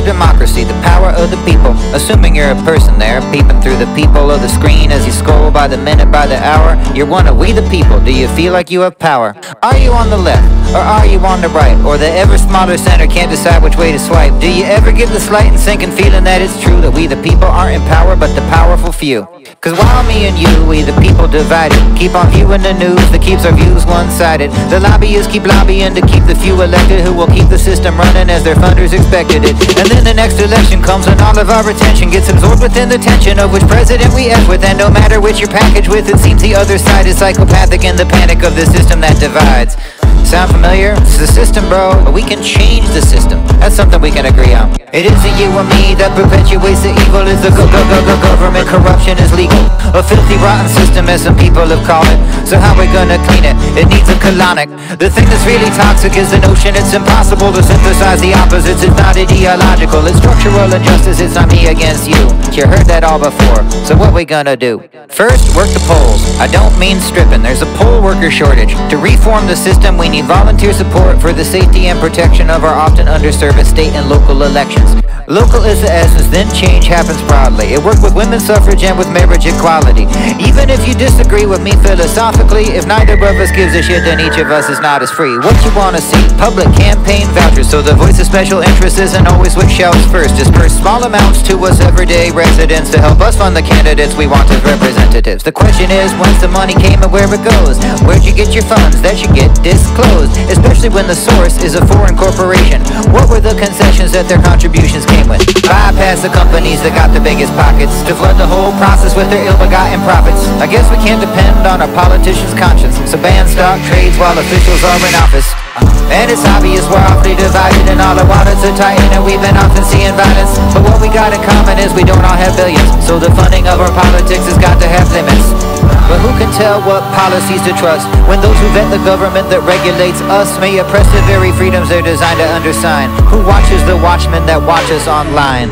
our democracy, the power of the people. Assuming you're a person there, peeping through the people of the screen as you scroll by the minute, by the hour. You're one of we the people. Do you feel like you have power? Are you on the left? Or are you on the right? Or the ever smaller center can't decide which way to swipe? Do you ever get the slight and sinking feeling that it's true that we the people aren't in power but the powerful few? Cause while me and you, we the people divided Keep on viewing the news that keeps our views one-sided The lobbyists keep lobbying to keep the few elected Who will keep the system running as their funders expected it And then the next election comes and all of our attention Gets absorbed within the tension of which president we end with And no matter which you're packaged with It seems the other side is psychopathic in the panic of the system that divides Sound familiar? It's the system, bro, but we can change the system. That's something we can agree on. It isn't you or me that perpetuates the evil. It's the go go go go government. Corruption is legal. A filthy, rotten system, as some people have called it. So how we gonna clean it? It needs a colonic. The thing that's really toxic is the notion it's impossible to synthesize the opposites. It's not ideological. It's structural injustice. It's not me against you. You heard that all before. So what we gonna do? First, work the polls. I don't mean stripping. There's a poll worker shortage. To reform the system, we need volunteer support for the safety and protection of our often underserved state and local elections. Local is the essence, then change happens broadly. It worked with women's suffrage and with marriage equality. Even if you disagree with me philosophically, if neither of us gives a shit, then each of us is not as free. What you wanna see? Public campaign vouchers, so the voice of special interest isn't always what shouts first. Disperse small amounts to us everyday residents to help us fund the candidates we want as representatives. The question is, whence the money came and where it goes? Where'd you get your funds? That should get disclosed, especially when the source is a foreign corporation. What were the concessions that their contributions came Bypass the companies that got the biggest pockets to flood the whole process with their ill-begotten profits. I guess we can't depend on a politician's conscience, so ban stock trades while officials are in office. Uh, and it's obvious we're awfully divided and all the waters are tighten and we've been often seeing violence. But what we got in common is we don't all have billions, so the funding of our politics has got to have limits. But who can tell what policies to trust when those who vet the government that regulates us may oppress the very freedoms they're designed to undersign? Who watches the watchmen that watch us online?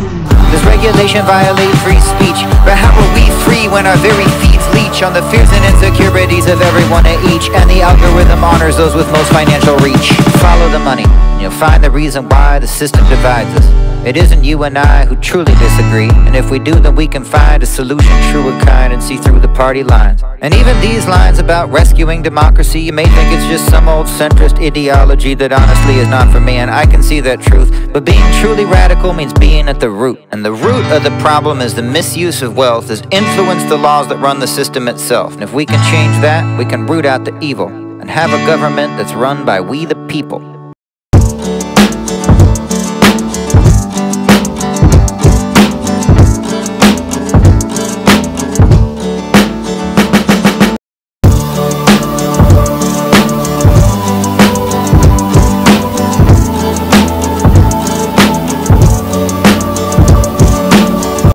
Does regulation violate free speech? But how are we free when our very feet leech on the fears and insecurities of everyone at each? And the algorithm honors those with most financial reach. Follow the money, and you'll find the reason why the system divides us. It isn't you and I who truly disagree, and if we do, then we can find a solution true and kind and see through the party lines. And even these lines about rescuing democracy, you may think it's just some old centrist ideology that honestly is not for me, and I can see that truth. But being truly radical means being at the root, and the root of the problem is the misuse of wealth has influenced the laws that run the system itself. And if we can change that, we can root out the evil and have a government that's run by we the people.